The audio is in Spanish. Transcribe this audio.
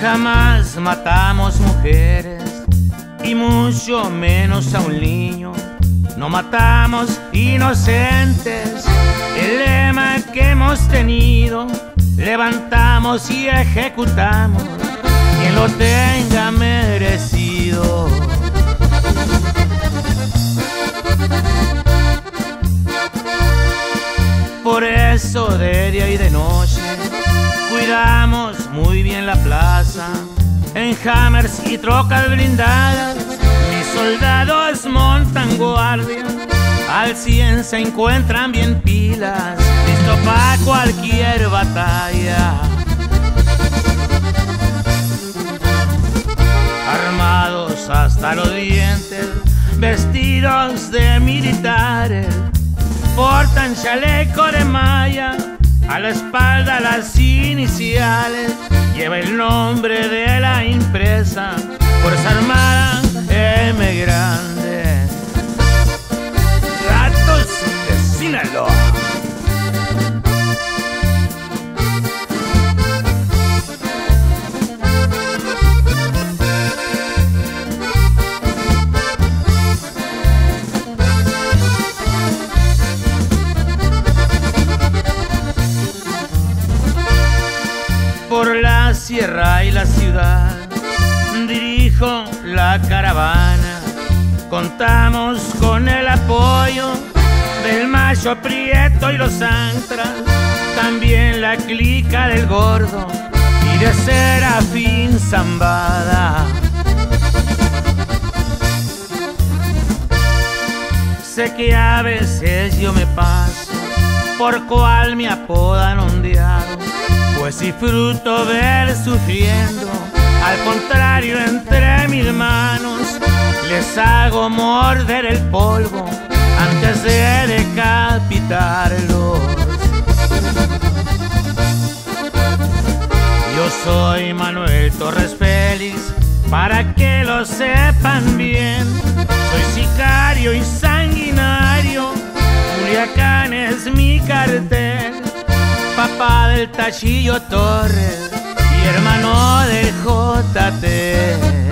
Jamás matamos mujeres y mucho menos a un niño. No matamos inocentes, el lema que hemos tenido, levantamos y ejecutamos quien lo tenga merecido. Por eso de día y de noche cuidamos muy bien la plaza. En hammers y trocas blindadas, mis soldados montan guardia. Al cien se encuentran bien pilas, listo para cualquier batalla. Armados hasta los dientes, vestidos de militares portan chaleco de malla, a la espalda las iniciales, lleva el nombre de la empresa, Fuerza Armada por la sierra y la ciudad. Dirijo la caravana. Contamos con el apoyo del macho prieto y los antras. También la clica del gordo y de serafín zambada. Sé que a veces yo me paso por cual me apodan pues disfruto ver sufriendo, al contrario entre mis manos les hago morder el polvo antes de decapitarlos. Yo soy Manuel Torres Félix, para que lo sepan bien, del Tachillo Torres y hermano del JT.